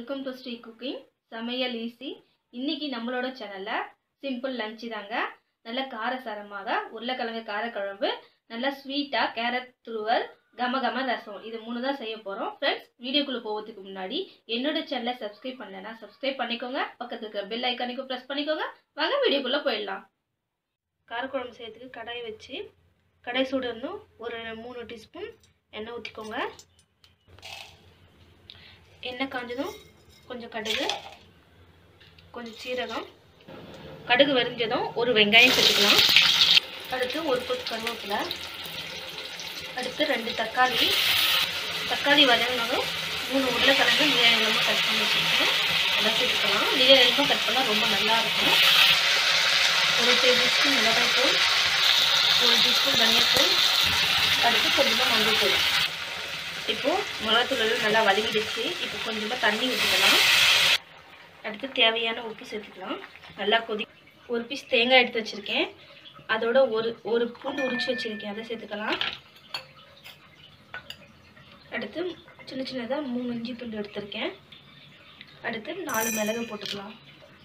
Welcome to Sri cooking சமையல் easy இன்னைக்கு நம்மளோட சேனலில் சிம்பிள் லஞ்சு தாங்க. நல்ல காரசாரமாக உருளைக்கிழங்கு காரக்குழம்பு நல்ல ஸ்வீட்டாக கேரட் துருவல் கம கம ரசம். இது மூணு தான் செய்ய போகிறோம் ஃப்ரெண்ட்ஸ் வீடியோக்குள்ளே போகிறதுக்கு முன்னாடி என்னோட சேனலை சப்ஸ்கிரைப் பண்ணலன்னா சப்ஸ்கிரைப் பண்ணிக்கோங்க. பக்கத்துக்கு இருக்கிற பெல் ஐக்கானுக்கு ப்ரெஸ் பண்ணிக்கோங்க. வாங்க வீடியோக்குள்ளே போயிடலாம். காரக்குழம்பு செய்யறதுக்கு கடாய் வச்சு கடாய் சூடு ஒரு மூணு டீஸ்பூன் எண்ணெய் ஊற்றிக்கோங்க எண்ணெய் காஞ்சதும் கொஞ்சம் கடுகு கொஞ்சம் சீரகம் கடுகு வெறிஞ்சதும் ஒரு வெங்காயம் சேர்த்துக்கலாம். அடுத்து ஒரு கொத்து கருவேப்பிலை. அடுத்து ரெண்டு தக்காளி. தக்காளி வதங்கினதும் மூணு உருளைக்கிழங்கு நீல கட் பண்ணி வச்சுருக்கோம் அதை சேர்த்துக்கலாம். நீல கட் பண்ணால் ரொம்ப நல்லா இருக்கும். ஒரு டேபிள் ஸ்பூன் மிளகாய்த்தூள் ஒரு டீஸ்பூன் தனியாத்தூள். அடுத்து கொஞ்சமாக மஞ்சள் தூள் இப்போது மிளகாத்தூள் நல்லா வதங்கிடுச்சு. இப்போ கொஞ்சமாக தண்ணி ஊற்றிக்கலாம் அடுத்து தேவையான உப்பு சேர்த்துக்கலாம். நல்லா கொதி ஒரு பீஸ் தேங்காய் எடுத்து வச்சுருக்கேன். அதோட ஒரு ஒரு பூண்டு உரிச்சு வச்சுருக்கேன். அதை சேர்த்துக்கலாம். அடுத்து சின்ன சின்னதாக மூணு இஞ்சி துண்டு எடுத்திருக்கேன். அடுத்து நாலு மிளகு போட்டுக்கலாம்.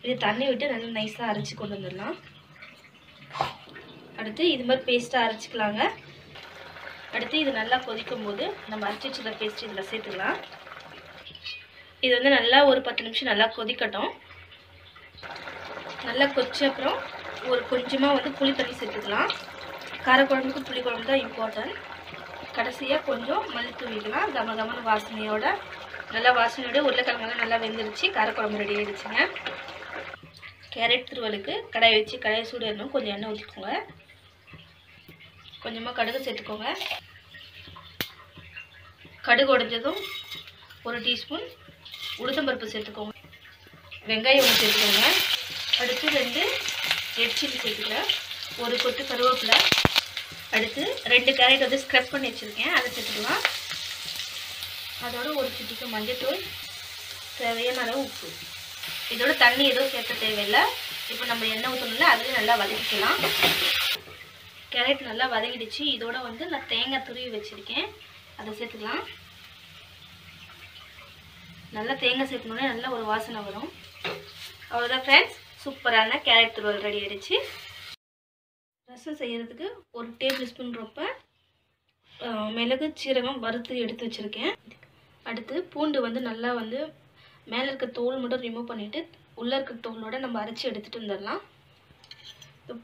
இது தண்ணி விட்டு நல்லா நைஸாக அரைச்சி கொண்டு வந்துடலாம். அடுத்து இது மாதிரி பேஸ்ட்டாக அரைச்சிக்கலாங்க. அடுத்து இது நல்லா கொதிக்கும் போது நம்ம அரைச்சி வச்சுருக்க பேஸ்ட் இதில் சேர்த்துக்கலாம். இது வந்து நல்லா ஒரு பத்து நிமிஷம் நல்லா கொதிக்கட்டும். நல்லா கொதிச்ச அப்புறம் ஒரு கொஞ்சமாக வந்து புளி தண்ணி சேர்த்துக்கலாம். காரக்குழம்புக்கு புளி குழம்பு தான் இம்பார்ட்டன்ட் கடைசியாக கொஞ்சம் மல்லித்தூள் வைக்கலாம் கம கமன வாசனையோட நல்லா வாசனையோட உருளைக்கிழங்கெல்லாம் நல்லா வெந்துருச்சு. காரக்குழம்பு ரெடி ஆகிடுச்சுங்க கேரட் திருவலுக்கு கடாயை வச்சு கடாயை சூடு கொஞ்சம் எண்ணெய் ஊற்றிக்கோங்க கொஞ்சமாக கடுகு சேர்த்துக்கோங்க. கடுகு உடைஞ்சதும் ஒரு டீஸ்பூன் உளுத்தம்பருப்பு சேர்த்துக்கோங்க. வெங்காயம் ஒன்று சேர்த்துக்கோங்க. அடுத்து ரெண்டு ரெட் சில்லி சேர்த்துக்கிறேன். ஒரு கொத்து கருவேப்பிலை. அடுத்து ரெண்டு கேரட் வந்து ஸ்க்ரப் பண்ணி வச்சுருக்கேன். அதை சேர்த்துக்கலாம். அதோட ஒரு சிட்டிக்கு மஞ்சத்தூள் தேவையான அளவு உப்பு. இதோட தண்ணி எதுவும் சேர்க்க தேவையில்லை. இப்போ நம்ம எண்ணெய் ஊற்றணும்ல அதுலேயும் நல்லா வதக்கிக்கலாம். கேரட் நல்லா வதங்கிடுச்சு இதோட வந்து நான் தேங்காய் துருவி வச்சுருக்கேன். அதை சேர்த்துக்கலாம். நல்லா தேங்காய் சேர்க்கணுன்னே நல்லா ஒரு வாசனை வரும். அவ்வளோதான் ஃப்ரெண்ட்ஸ் சூப்பரான கேரட் துருவல் ரெடி ஆகிடுச்சு ரசம் செய்கிறதுக்கு ஒரு டேபிள் ஸ்பூன் ரொப்ப மிளகு சீரகம் வறுத்து எடுத்து வச்சுருக்கேன். அடுத்து பூண்டு வந்து நல்லா வந்து மேலே இருக்க தோல் மட்டும் ரிமூவ் பண்ணிவிட்டு உள்ளே இருக்க தோலோட நம்ம அரைச்சி எடுத்துகிட்டு வந்துடலாம்.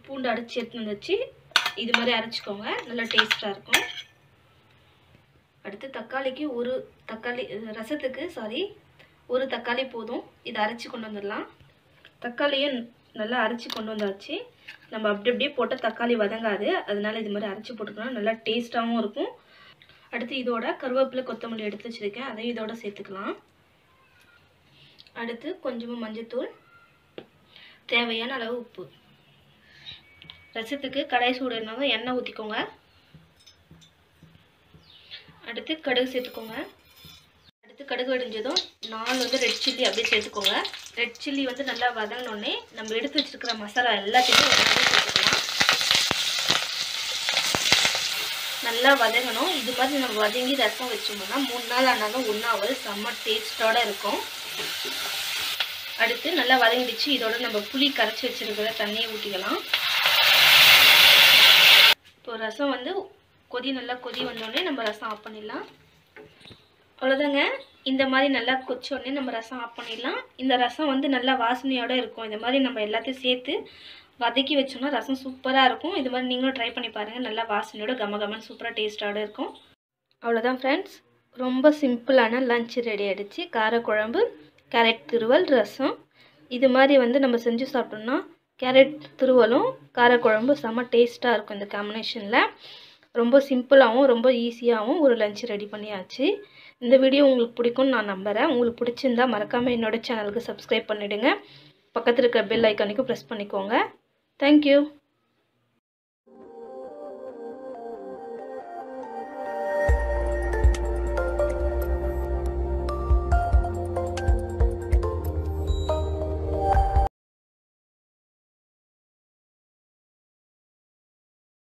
பூண்டு அரைச்சி எடுத்துன்னு வந்துச்சு இது மாதிரி அரைச்சிக்கோங்க. நல்லா டேஸ்ட்டாக இருக்கும். அடுத்து தக்காளிக்கு ஒரு தக்காளி ரசத்துக்கு சாரி ஒரு தக்காளி போதும். இதை அரைச்சி கொண்டு வந்துடலாம். தக்காளியும் நல்லா அரைச்சி கொண்டு வந்தாச்சு. நம்ம அப்படி அப்படியே போட்டால் தக்காளி வதங்காது. அதனால் இது மாதிரி அரைச்சி போட்டுக்கலாம். நல்லா டேஸ்ட்டாகவும் இருக்கும். அடுத்து இதோட கருவேப்பிலை கொத்தமல்லி எடுத்து வச்சுருக்கேன். அதையும் இதோட சேர்த்துக்கலாம். அடுத்து கொஞ்சமாக மஞ்சத்தூள் தேவையான அளவு உப்பு. ரசத்துக்கு கடாய் சூடு இருந்தாலும் எண்ணெய் ஊற்றிக்கோங்க அடுத்து கடுகு சேர்த்துக்கோங்க. அடுத்து கடுகு அடிஞ்சதும் நாலு வந்து ரெட் சில்லி அப்படியே சேர்த்துக்கோங்க. ரெட் சில்லி வந்து நல்லா வதங்கினோடனே நம்ம எடுத்து வச்சுருக்கிற மசாலா எல்லாத்தையுமே ஒன்றாவே சேர்த்துக்கலாம். நல்லா வதங்கணும். இது மாதிரி நம்ம வதங்கி ரசம் வச்சோம்னா மூணு நாள் ஆனாலும் ஒன்றாவது செம்ம டேஸ்ட்டோட இருக்கும். அடுத்து நல்லா வதங்கிடுச்சு. இதோட நம்ம புளி கரைச்சி வச்சுருக்கிற தண்ணியை ஊற்றிக்கலாம் இப்போ ரசம் வந்து கொதி நல்லா கொதி வந்தோடனே நம்ம ரசம் ஆஃப் பண்ணிடலாம். அவ்வளோதாங்க இந்த மாதிரி நல்லா கொச்சோடனே நம்ம ரசம் ஆஃப் பண்ணிடலாம். இந்த ரசம் வந்து நல்லா வாசனையோடு இருக்கும். இந்த மாதிரி நம்ம எல்லாத்தையும் சேர்த்து வதக்கி வச்சோம்னா ரசம் சூப்பராக இருக்கும். இது மாதிரி நீங்களும் ட்ரை பண்ணி பாருங்கள் நல்லா வாசனையோட கம கமன் சூப்பராக டேஸ்ட்டோடு இருக்கும். அவ்வளோதான் ஃப்ரெண்ட்ஸ் ரொம்ப சிம்பிளான லஞ்ச் ரெடி ஆகிடுச்சு காரக்குழம்பு கேரட் திருவல் ரசம். இது மாதிரி வந்து நம்ம செஞ்சு சாப்பிட்டோம்னா கேரட் திருவலும் காரக்குழம்பு செம்ம டேஸ்ட்டாக இருக்கும் இந்த காம்பினேஷனில் ரொம்ப சிம்பிளாகவும் ரொம்ப ஈஸியாகவும் ஒரு லஞ்ச் ரெடி பண்ணியாச்சு. இந்த வீடியோ உங்களுக்கு பிடிக்கும்னு நான் நம்புகிறேன் உங்களுக்கு பிடிச்சிருந்தா மறக்காமல் என்னோடய சேனலுக்கு சப்ஸ்கிரைப் பண்ணிவிடுங்க பக்கத்தில் இருக்கிற பெல் ஐக்கானுக்கும் ப்ரெஸ் பண்ணிக்கோங்க. Thank you